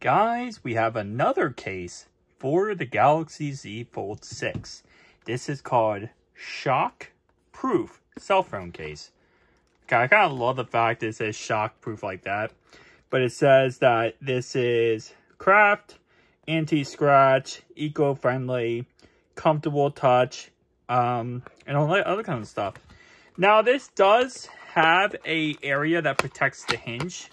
Guys, we have another case for the Galaxy Z Fold 6. This is called Shock Proof Cell Phone Case. Okay, I kind of love the fact it says shock proof like that. But it says that this is craft, anti-scratch, eco-friendly, comfortable touch, um, and all that other kind of stuff. Now, this does have a area that protects the hinge,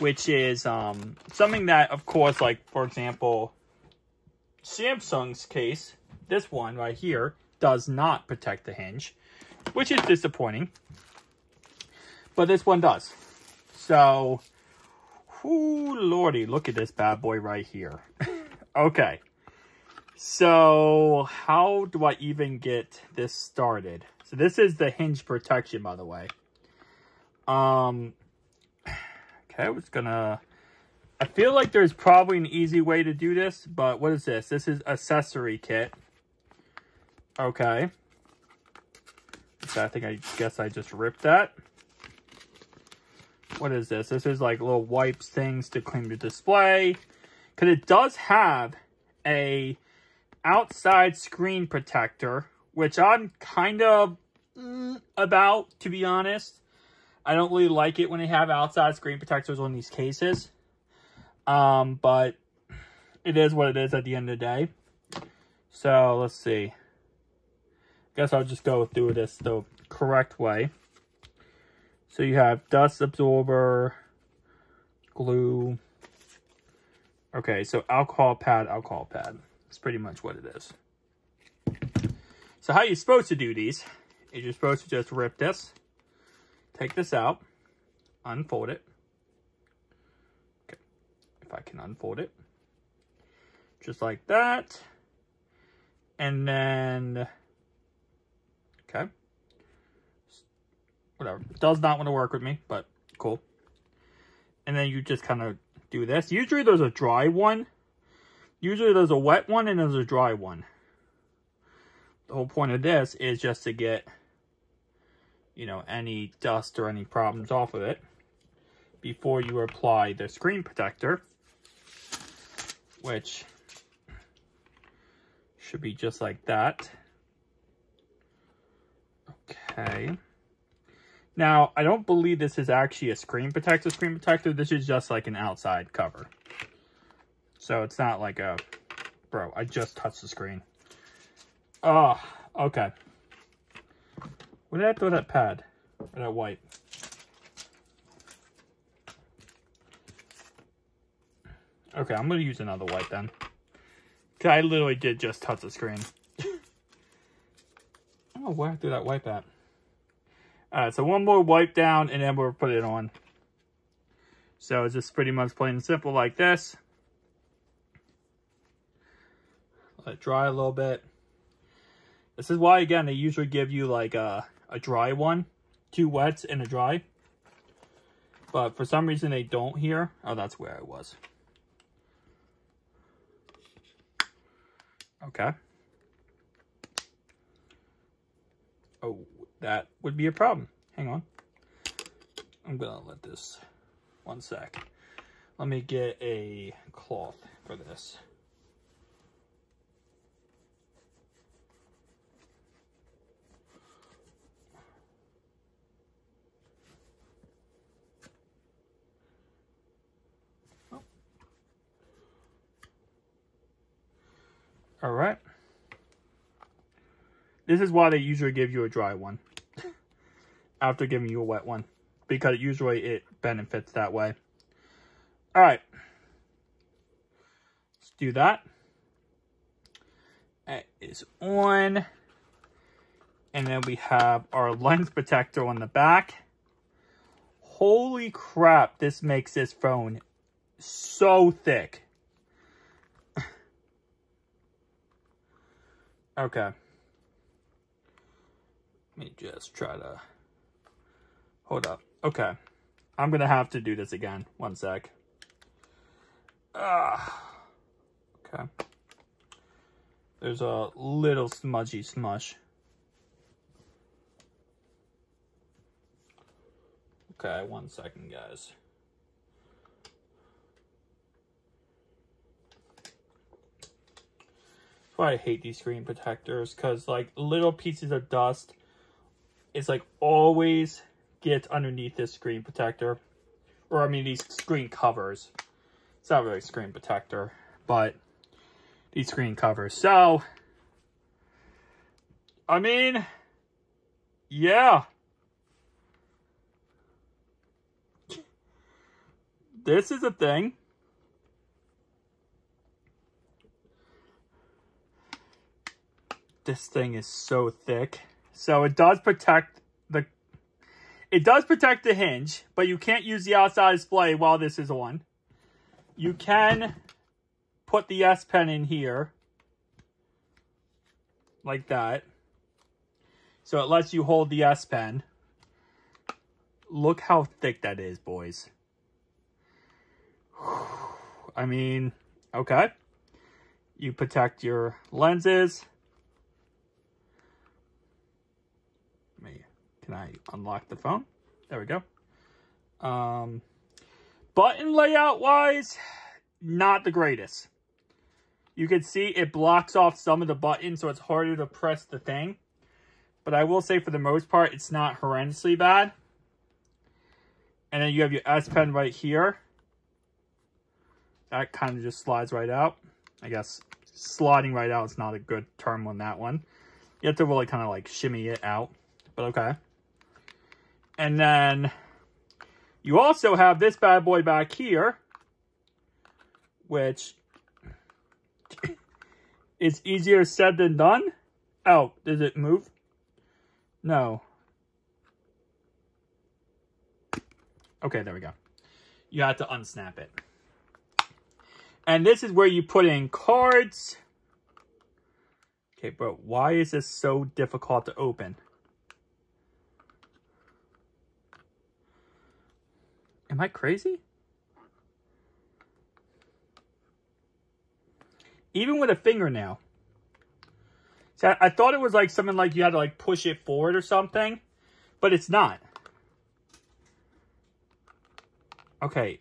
which is um, something that, of course, like, for example, Samsung's case, this one right here, does not protect the hinge, which is disappointing. But this one does. So, whoo, lordy, look at this bad boy right here. okay. So, how do I even get this started? So, this is the hinge protection, by the way. Um, okay, I was gonna... I feel like there's probably an easy way to do this, but what is this? This is accessory kit. Okay. So I think I guess I just ripped that. What is this? This is like little wipes things to clean the display. Because it does have a outside screen protector, which I'm kind of mm, about, to be honest. I don't really like it when they have outside screen protectors on these cases. Um, but it is what it is at the end of the day. So, let's see. Guess I'll just go through this the correct way. So you have dust absorber, glue. Okay, so alcohol pad, alcohol pad. That's pretty much what it is. So how you're supposed to do these is you're supposed to just rip this, take this out, unfold it. Okay, if I can unfold it. Just like that. And then Okay. Whatever. Does not want to work with me, but cool. And then you just kind of do this. Usually there's a dry one. Usually there's a wet one and there's a dry one. The whole point of this is just to get, you know, any dust or any problems off of it before you apply the screen protector, which should be just like that. Okay. Now, I don't believe this is actually a screen protector screen protector. This is just like an outside cover. So it's not like a... Bro, I just touched the screen. Oh, okay. Where did I throw that pad? Or that wipe? Okay, I'm going to use another wipe then. I literally did just touch the screen. Oh, where did that wipe at? Alright, so one more wipe down and then we'll put it on. So it's just pretty much plain and simple like this. Let it dry a little bit. This is why, again, they usually give you like a, a dry one. Two wets and a dry. But for some reason they don't here. Oh, that's where I was. Okay. Oh, that would be a problem. Hang on. I'm gonna let this, one sec. Let me get a cloth for this. All right. This is why they usually give you a dry one after giving you a wet one because usually it benefits that way. All right. Let's do that. That is on. And then we have our lens protector on the back. Holy crap, this makes this phone so thick. Okay. Let me just try to... Hold up. Okay. I'm going to have to do this again. One sec. Ah. Okay. There's a little smudgy smush. Okay, one second, guys. Why I hate these screen protectors, because like little pieces of dust is like always get underneath this screen protector. Or I mean these screen covers. It's not really screen protector, but these screen covers. So, I mean, yeah. This is a thing. This thing is so thick. So it does protect the it does protect the hinge, but you can't use the outside display while this is on. You can put the S Pen in here. Like that. So it lets you hold the S Pen. Look how thick that is, boys. I mean, okay. You protect your lenses. Me, can I unlock the phone? There we go. Um, button layout wise, not the greatest. You can see it blocks off some of the buttons, so it's harder to press the thing. But I will say for the most part, it's not horrendously bad. And then you have your S Pen right here that kind of just slides right out. I guess sliding right out is not a good term on that one. You have to really kind of like shimmy it out, but okay. And then you also have this bad boy back here, which is easier said than done. Oh, does it move? No. Okay, there we go. You have to unsnap it. And this is where you put in cards. Okay, but why is this so difficult to open? Am I crazy? Even with a fingernail. So I, I thought it was like something like you had to like push it forward or something, but it's not. Okay.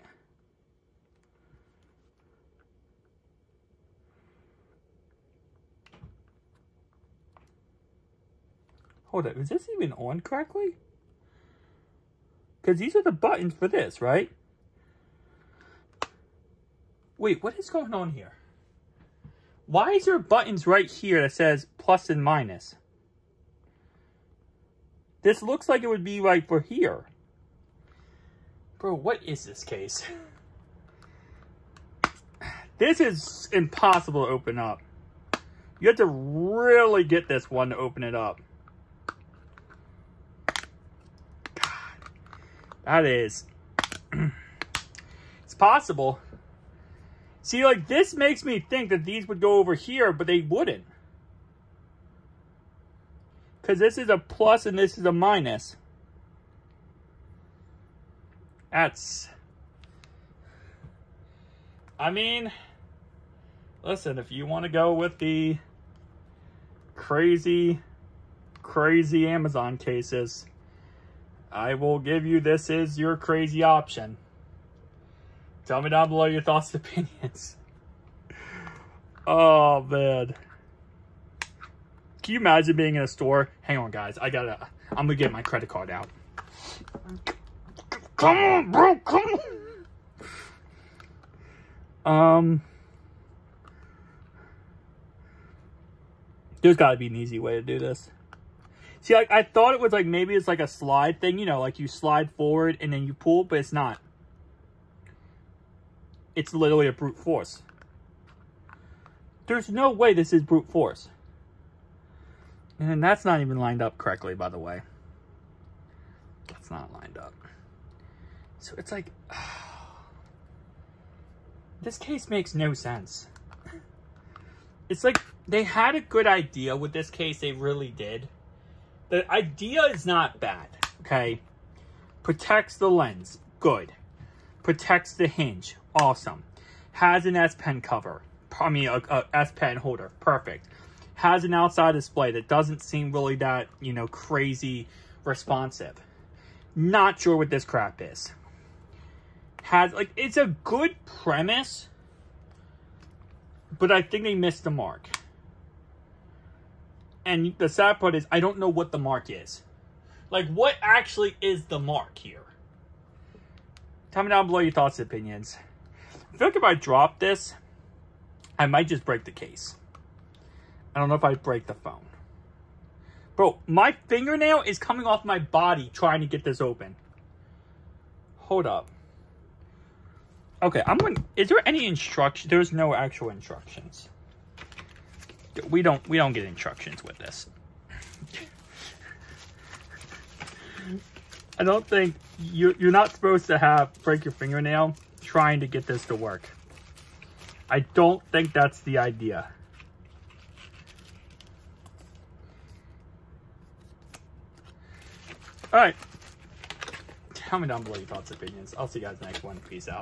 Hold up, is this even on correctly? Because these are the buttons for this, right? Wait, what is going on here? Why is there buttons right here that says plus and minus? This looks like it would be right for here. Bro, what is this case? This is impossible to open up. You have to really get this one to open it up. That is... it's possible. See, like, this makes me think that these would go over here, but they wouldn't. Because this is a plus and this is a minus. That's... I mean, listen, if you want to go with the crazy, crazy Amazon cases, I will give you this is your crazy option. Tell me down below your thoughts and opinions. Oh, man. Can you imagine being in a store? Hang on, guys. I gotta... I'm gonna get my credit card out. Come on, bro. Come on. Um... There's gotta be an easy way to do this. See, I thought it was like, maybe it's like a slide thing, you know, like you slide forward and then you pull, but it's not. It's literally a brute force. There's no way this is brute force. And that's not even lined up correctly, by the way. That's not lined up. So it's like, this case makes no sense. It's like, they had a good idea with this case, they really did. The idea is not bad, okay? Protects the lens, good. Protects the hinge, awesome. Has an S Pen cover, I mean, a, a S Pen holder, perfect. Has an outside display that doesn't seem really that, you know, crazy responsive. Not sure what this crap is. Has, like, it's a good premise, but I think they missed the mark. And the sad part is, I don't know what the mark is. Like, what actually is the mark here? Tell me down below your thoughts and opinions. I feel like if I drop this, I might just break the case. I don't know if I break the phone. Bro, my fingernail is coming off my body trying to get this open. Hold up. Okay, I'm going to... Is there any instruction? There's no actual instructions. We don't, we don't get instructions with this. I don't think you, you're not supposed to have break your fingernail trying to get this to work. I don't think that's the idea. All right. Tell me down below your thoughts opinions. I'll see you guys next one. Peace out.